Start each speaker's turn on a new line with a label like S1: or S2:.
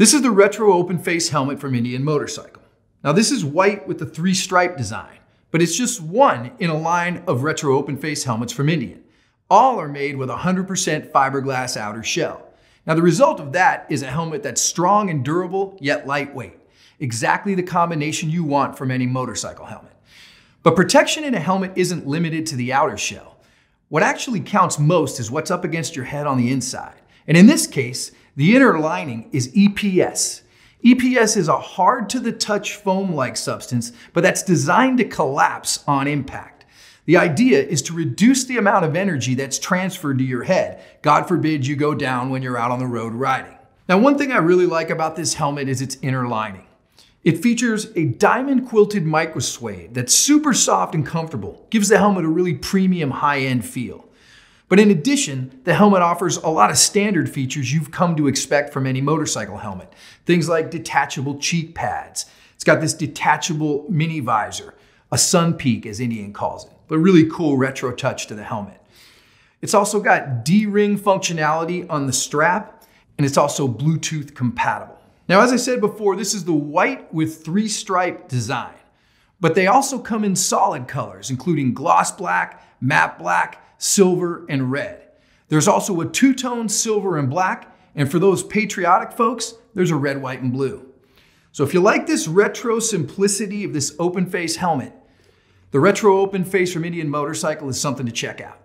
S1: This is the retro open face helmet from Indian Motorcycle. Now this is white with the three stripe design, but it's just one in a line of retro open face helmets from Indian. All are made with 100% fiberglass outer shell. Now the result of that is a helmet that's strong and durable, yet lightweight. Exactly the combination you want from any motorcycle helmet. But protection in a helmet isn't limited to the outer shell. What actually counts most is what's up against your head on the inside. And in this case, the inner lining is EPS. EPS is a hard to the touch foam like substance, but that's designed to collapse on impact. The idea is to reduce the amount of energy that's transferred to your head. God forbid you go down when you're out on the road riding. Now, one thing I really like about this helmet is its inner lining. It features a diamond quilted microsuede that's super soft and comfortable, gives the helmet a really premium high end feel. But in addition, the helmet offers a lot of standard features you've come to expect from any motorcycle helmet. Things like detachable cheek pads. It's got this detachable mini visor, a sun peak as Indian calls it, but really cool retro touch to the helmet. It's also got D-ring functionality on the strap, and it's also Bluetooth compatible. Now, as I said before, this is the white with three stripe design, but they also come in solid colors, including gloss black, matte black, silver, and red. There's also a two-tone silver and black, and for those patriotic folks, there's a red, white, and blue. So if you like this retro simplicity of this open face helmet, the retro open face from Indian Motorcycle is something to check out.